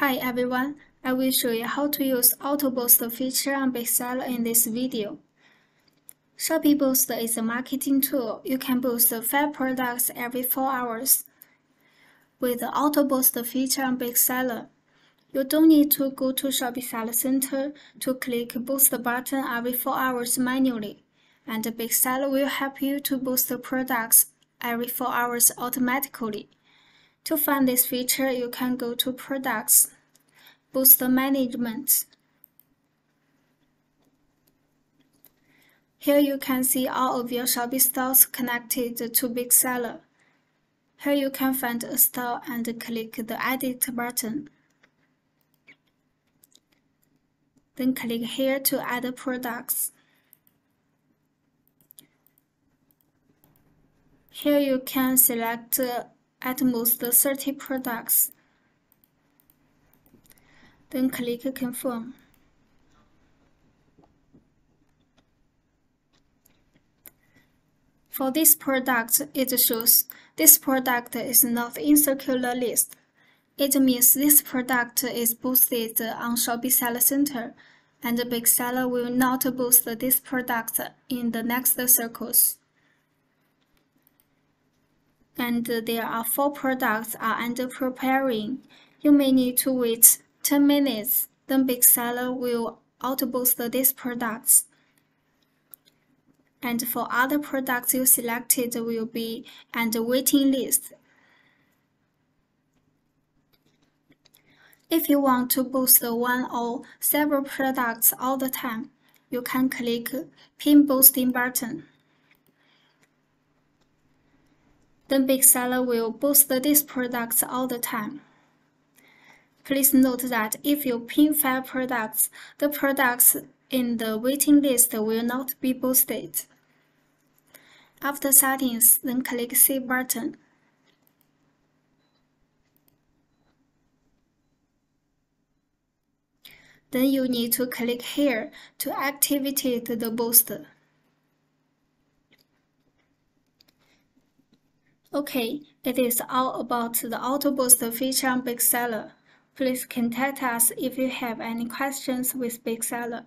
Hi everyone, I will show you how to use Auto Boost feature on Bigseller in this video. Shopee Boost is a marketing tool. You can boost 5 products every 4 hours. With the Auto Boost feature on Bigseller, you don't need to go to Shopee Seller Center to click Boost button every 4 hours manually, and Bigseller will help you to boost the products every 4 hours automatically. To find this feature, you can go to Products, Boost Management. Here you can see all of your Shopee stores connected to Bigseller. Here you can find a store and click the Edit button. Then click here to add products. Here you can select at most 30 products. Then click Confirm. For this product, it shows this product is not in circular list. It means this product is boosted on Shopee Seller Center, and Big Seller will not boost this product in the next circles and there are four products are under preparing. You may need to wait 10 minutes, then big seller will auto-boost these products. And for other products you selected will be under waiting list. If you want to boost one or several products all the time, you can click Pin Boosting button. Then big seller will boost these products all the time. Please note that if you pin five products, the products in the waiting list will not be boosted. After settings, then click Save button. Then you need to click here to activate the booster. Okay, it is all about the Auto Boost feature on Bigseller. Please contact us if you have any questions with Bigseller.